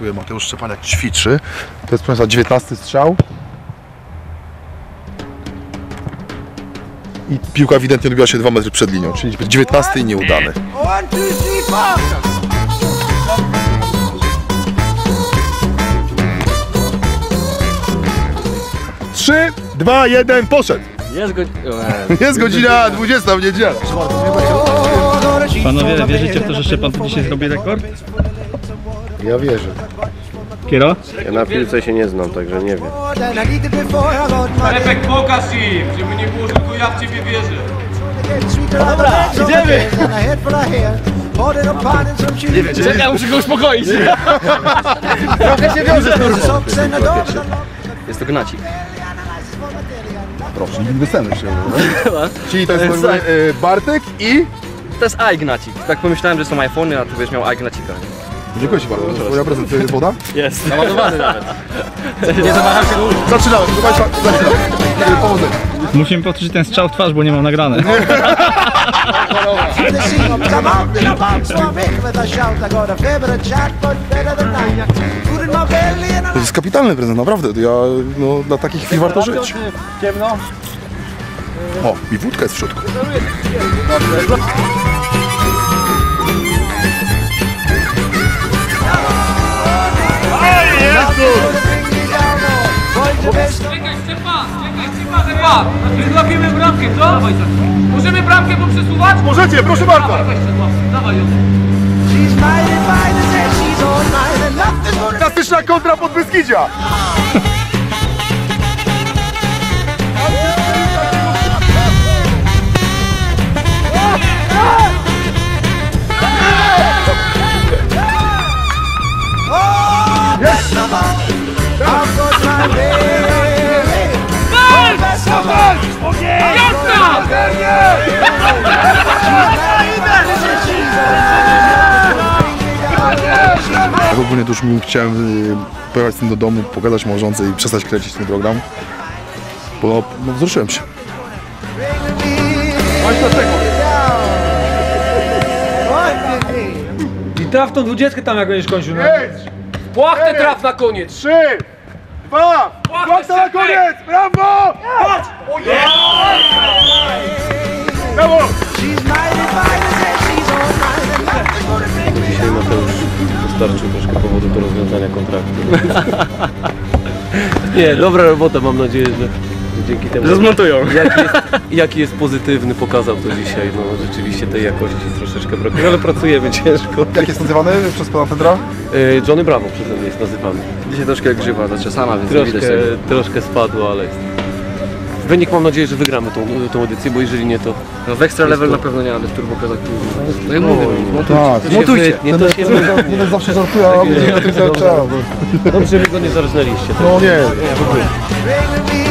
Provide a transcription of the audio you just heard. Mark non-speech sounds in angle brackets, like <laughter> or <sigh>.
startuje Mateusz Szczepaniak, ćwiczy. To jest proszę Państwa 19 strzał. I piłka ewidentnie odbiła się 2 metry przed linią, czyli 19 i nieudany. One, two, three, four. 3, 2, 1, poszedł! Jest go... <laughs> Jest godzina 20 w niedzielę. Panowie, wierzycie w to, że Szczepan tu dzisiaj zrobi rekord? Ja wierzę. Kiero? Ja na piłce się nie znam, także nie wiem. Efekt pokaż im, żeby nie było, że tylko ja w ciebie wierzę. Dobra, idziemy! And a head full of hair. Poured it upon and some shoes. Czekaj, muszę go uspokoić. Trochę się wiąże. Jest to gnacik. Proszę, nigdy występy się. Czyli to jest e, Bartek i... To jest iGnacik. Tak pomyślałem, że są iPhony, a tu będziesz miał iGnacika. Dziękuję Ci bardzo. Twoja prezent to jest woda? Jest. Naładowany <laughs> nawet. Zaczynamy, proszę Państwa, zaczynamy. Powodzenia. Musimy powtórzyć ten strzał w twarz, bo nie mam nagrane. To jest kapitalny prezent, naprawdę. Ja, no, dla takich chwil warto żyć. Ciemno. O, i wódka jest w środku. Bramkę, co? Dawaj, Możemy bramkę poprzesuwać? Możecie, proszę bardzo. Weź dawaj gonna Fantastyczna kontra pod Beskidzia. <laughs> ogólnie to już mi chciałem y, pojechać z tym do domu, pokazać małżonce i przestać kręcić ten program. Bo no, wzruszyłem się. I traf tą dwudziestkę tam jak będziesz kończył. No. Płachtę traf na koniec. Trzy, dwa, Płachtę na koniec! brawo! Brawo! Dostarczył troszkę powodu do rozwiązania kontraktu. <laughs> nie, dobra robota, mam nadzieję, że dzięki temu... Rozmontują. Jaki jest, jaki jest pozytywny, pokazał to dzisiaj. No rzeczywiście tej jakości troszeczkę brakuje, ale pracujemy ciężko. Jak jest nazywany przez pana Fedra? E, Johnny Bravo przeze mnie jest nazywany. Dzisiaj troszkę grzywa zaczesana, więc Troszkę, widać tego. troszkę spadło, ale jest. Wynik mam nadzieję, że wygramy tą, tą edycję, bo jeżeli nie to... No w extra level na pewno nie, ale w turbo kozak tu. No i mówię, no, Tak, Montujcie! Nie, to się nie zawsze żartuje, a tym cały czas. Dobrze, że go nie zarżnęliście. No nie, Bring me